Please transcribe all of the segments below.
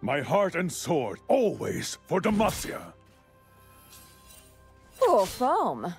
My heart and sword, always for Demacia. Poor foam.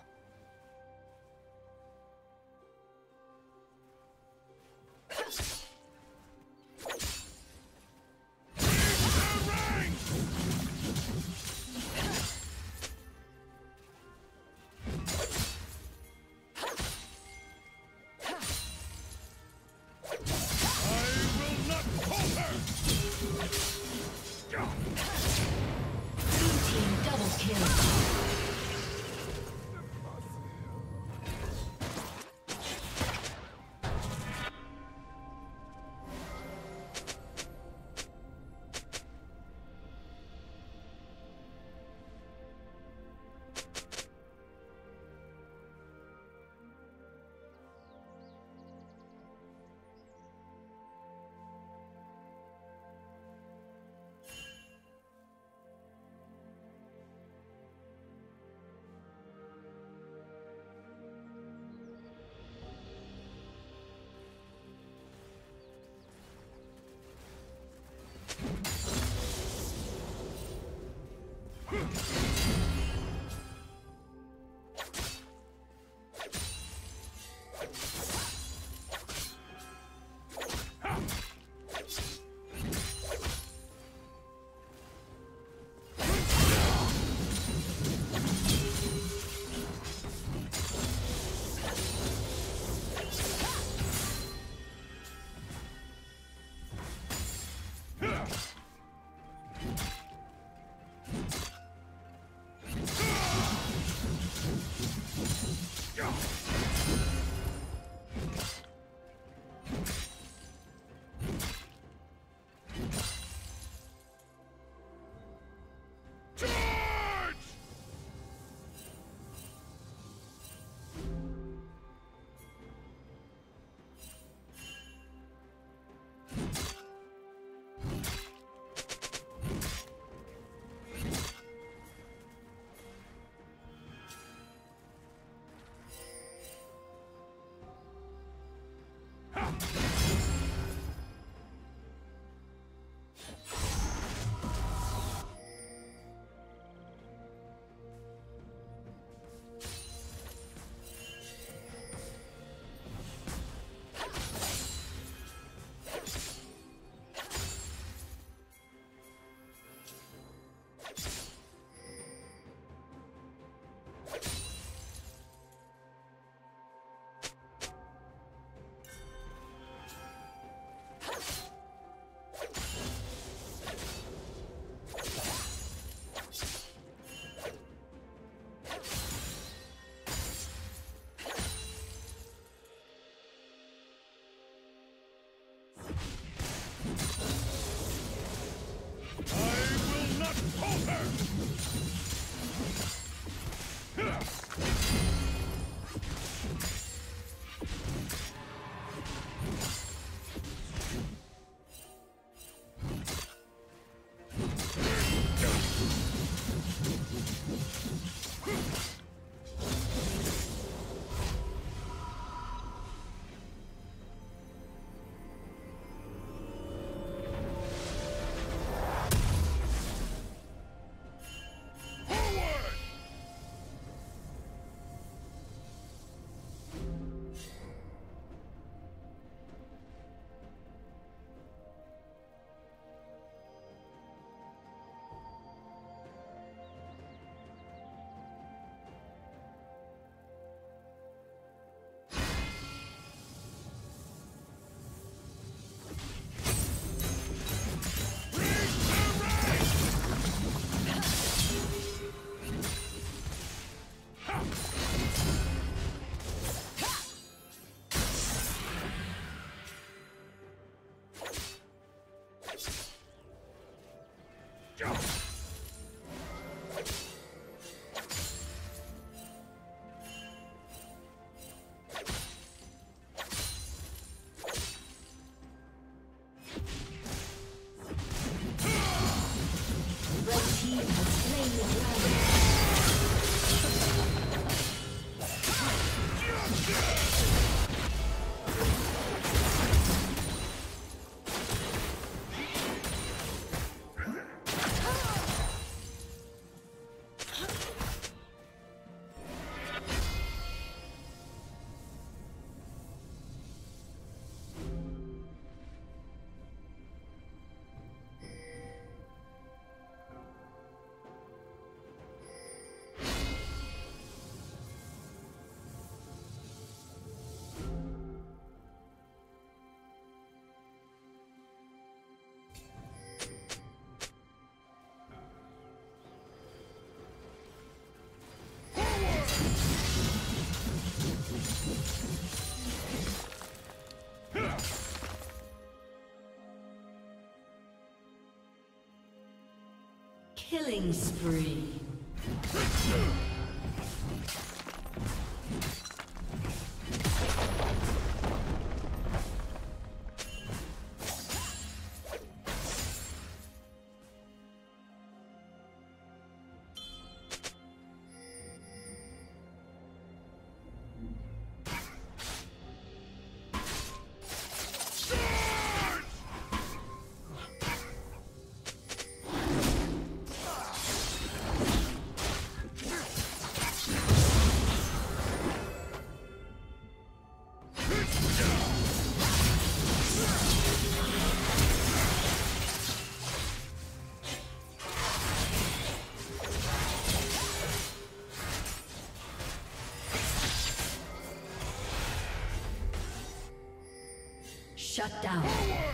Killing spree. Shut down.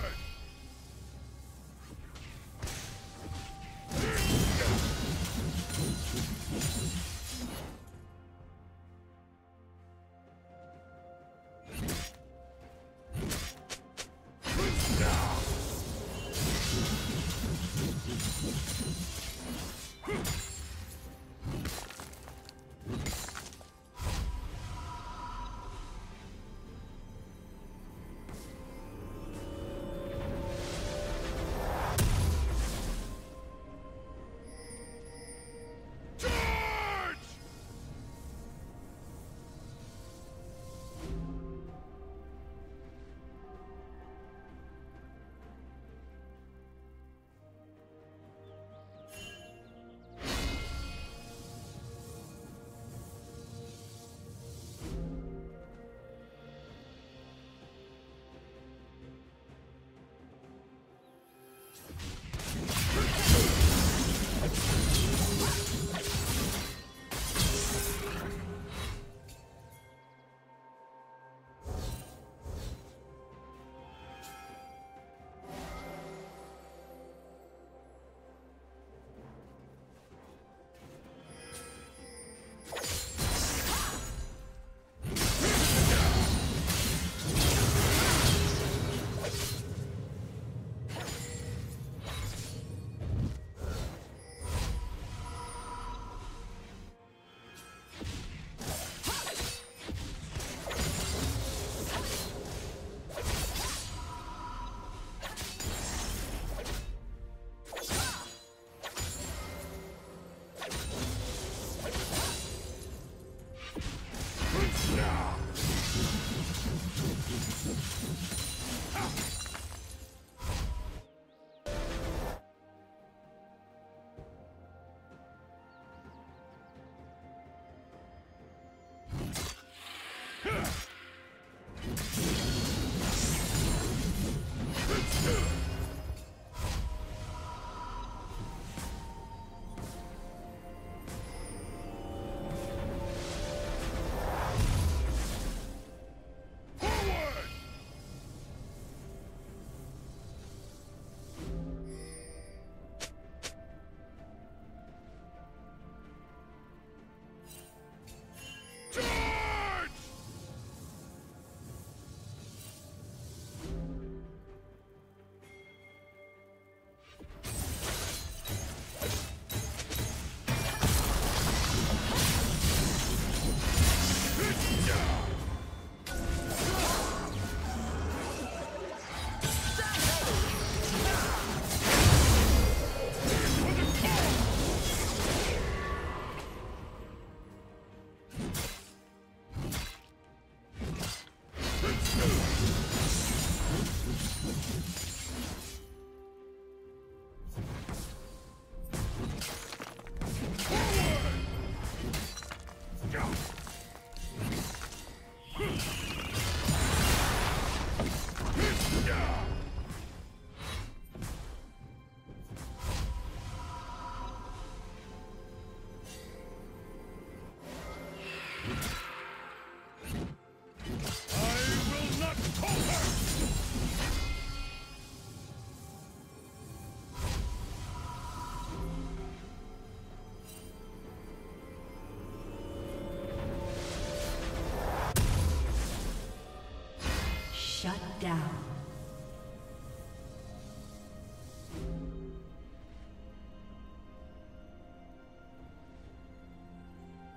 Shut down.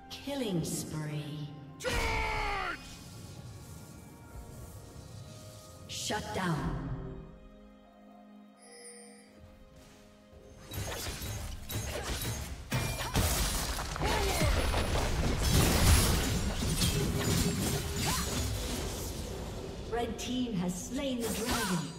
Killing spree. Charge! Shut down. Slain the dragon.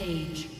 Rampage.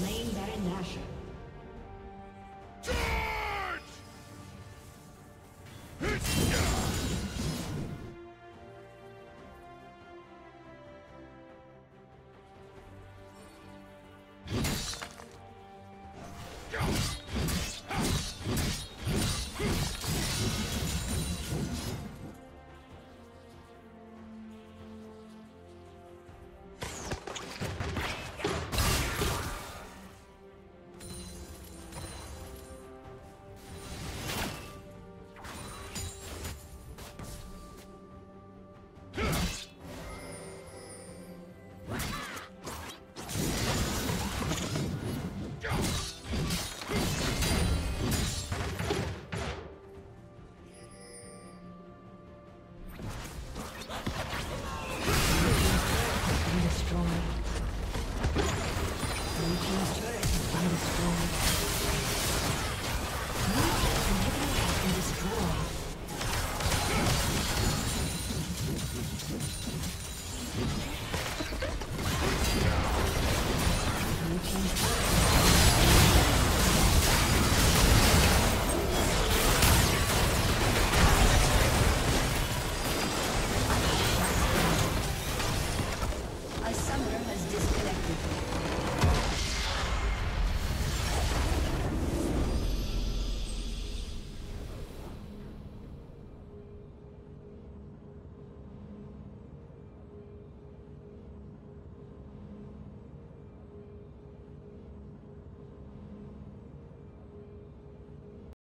Slain Baron Nashor.